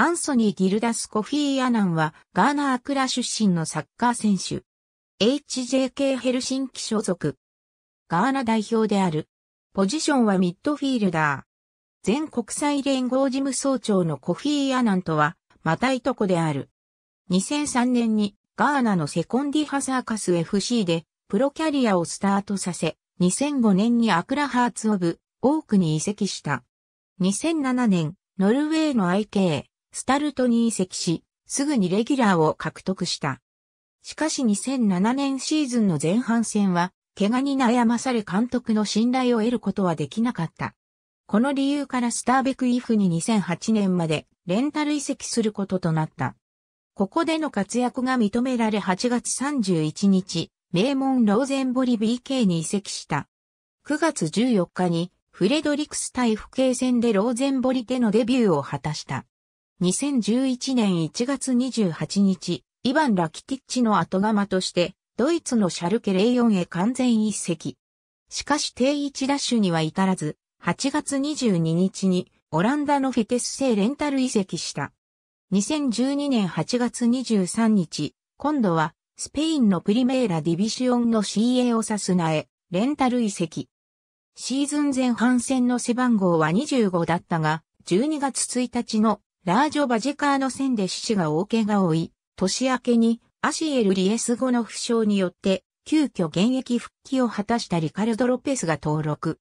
アンソニー・ギルダス・コフィー・アナンはガーナ・アクラ出身のサッカー選手。HJK ヘルシンキ所属。ガーナ代表である。ポジションはミッドフィールダー。全国際連合事務総長のコフィー・アナンとは、またいとこである。2003年にガーナのセコンディハサーカス FC でプロキャリアをスタートさせ、2005年にアクラハーツオブオークに移籍した。2007年、ノルウェーの IK、スタルトに移籍し、すぐにレギュラーを獲得した。しかし2007年シーズンの前半戦は、怪我に悩まされ監督の信頼を得ることはできなかった。この理由からスターベクイフに2008年までレンタル移籍することとなった。ここでの活躍が認められ8月31日、名門ローゼンボリ BK に移籍した。9月14日にフレドリクス対府警戦でローゼンボリでのデビューを果たした。2011年1月28日、イバン・ラキティッチの後釜として、ドイツのシャルケ04へ完全一席。しかし定位置ダッシュには至らず、8月22日にオランダのフィテス製レンタル移籍した。2012年8月23日、今度はスペインのプリメーラディビシオンの CA をサスナへ、レンタル移籍。シーズン前半戦の背番号は25だったが、12月1日のラージョ・バジェカーの戦で死が大怪我を負い、年明けにアシエル・リエス後の負傷によって、急遽現役復帰を果たしたリカルド・ロペスが登録。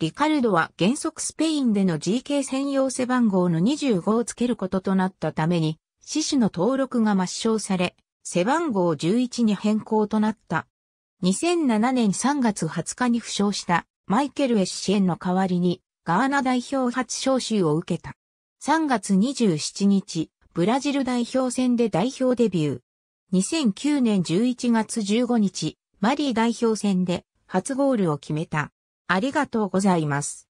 リカルドは原則スペインでの GK 専用背番号の25をつけることとなったために、死死の登録が抹消され、背番号11に変更となった。2007年3月20日に負傷したマイケル・エッシエンの代わりにガーナ代表初招集を受けた。3月27日、ブラジル代表戦で代表デビュー。2009年11月15日、マリー代表戦で初ゴールを決めた。ありがとうございます。